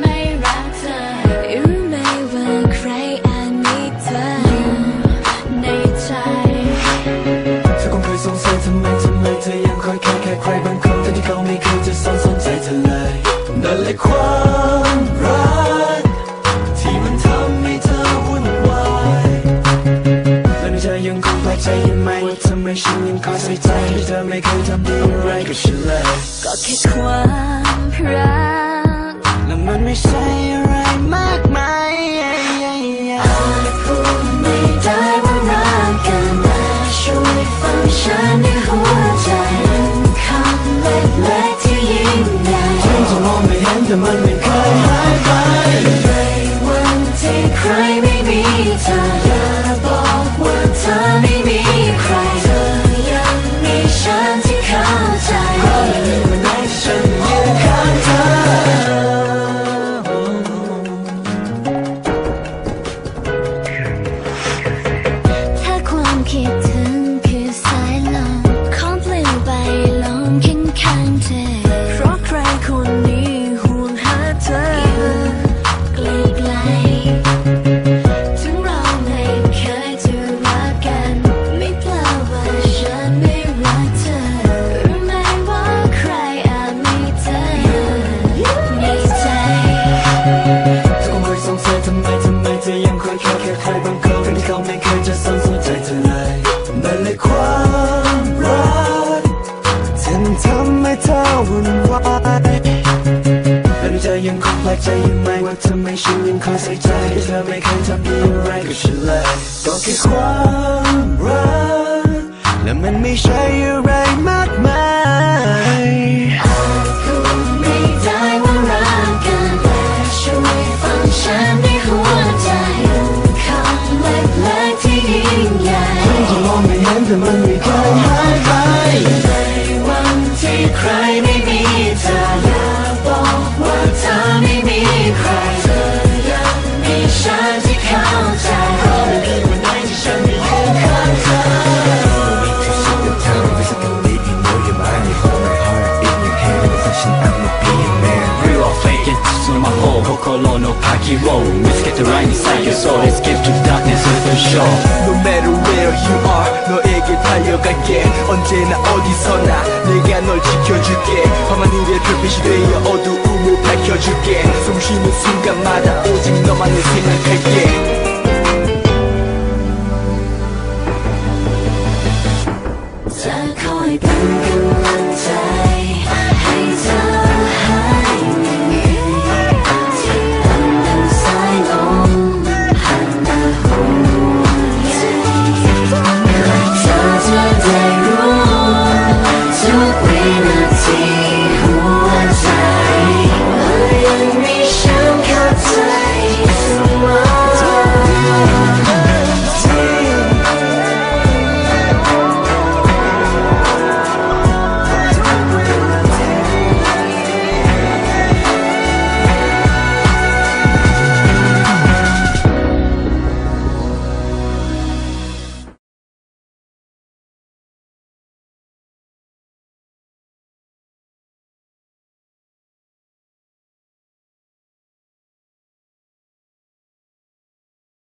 ไม่รักเธอรู้ไหมว่าใครอันนี้เธอในใจเธอคงเคยสงสัยทำไมทำไมเธอยังคอยแค่แค่ใครบางคนที่เขาไม่เคยจะสนสนใจเธอเลยนั่นแหละความรักที่มันทำให้เธอวุ่นวายและเธอยังคงแปลกใจยังไงว่ทำไมฉันยังคอยใส่ใจที่เธอไม่เคยทำอะไรกับฉันเลยก็แค่ความรัก แล้วมันไม่ใช่อะไรมากมายอาจพูดไม่ได้ว่ารักกันแต่ช่วยฟังฉันในหัวใจคำเล็กๆที่ยิ่งใหญ่ฉันจะมองไม่เห็นแต่มันไม่ เธอยังคอยแค่แค่ใครบางคนที่เขาไม่เคยจะซ้ำสนใจเธอเลยนั่นเลยความรักที่ทำให้เธอวุ่นวายแล้วเธอยังคงแปลกใจอยู่ไหมว่าทำไมฉันยังคอยใส่ใจที่เธอไม่เคยทำดีอะไรกับฉันเลยก็แค่ความรักและมันไม่ใช่อะไรมา นแต่มันไม่เคยหายไป ในวันที่ใครไม่มีเธออย่าบอกว่าเธอไม่มีใครเธอยังมีฉันที่เข้าใจ วันไหนที่ฉันไม่ยืนข้างเธอ Real or fake it, so my whole Kokoro no paki roll Let's get the right inside your soul Let's give to darkness for sure No matter where you are 너 에게 달려갈게. 언제나 어디서나 내가 널 지켜줄게. 밤한 일의 별빛이 되어 어두움을 밝혀줄게. 숨쉬는 순간마다 오직 너만을 생각할게